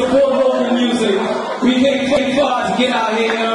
support local music. We can't play far to get out here.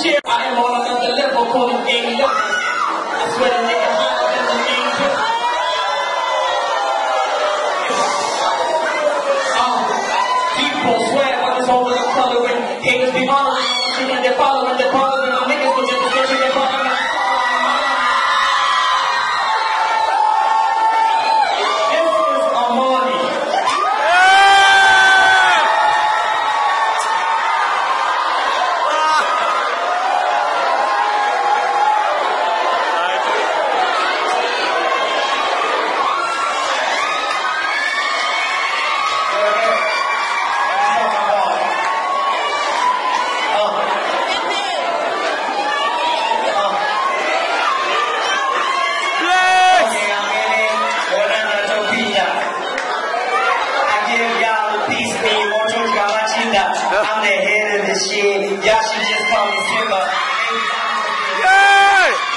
Cheer. I am on another level called Game One. I swear to nigga higher than the. Um, people swear when it's over the coloring. Haters be honoring, shooting their following, skin. Y'all should just call me Simba. Yeah!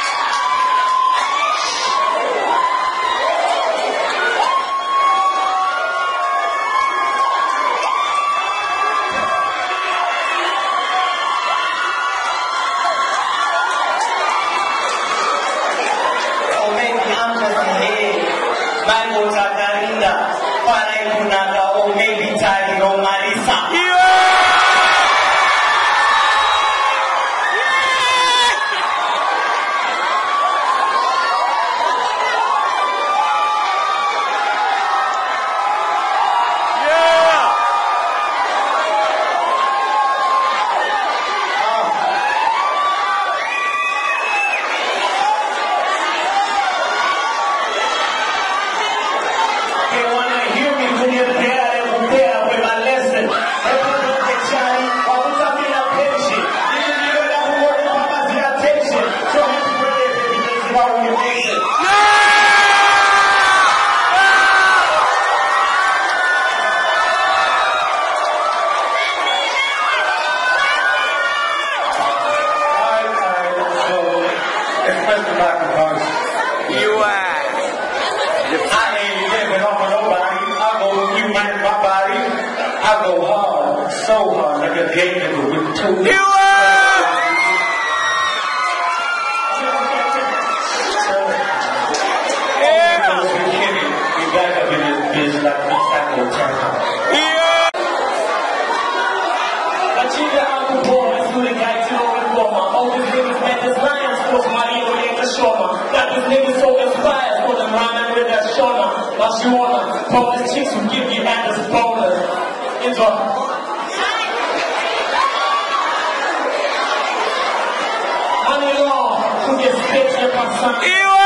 Para encontrar o meio de Taiwan nigga two You win! Yeah! We back up in this bitch like we tackle turn Yeah! I cheat the alcohol, I threw the guy to the reformer. All these niggas met this lions force Mario ain't the shorter. Got these niggas so inspired for them rhyming with that shorter. My shorter, bonus chicks who give you Anders bonus. Enjoy. Money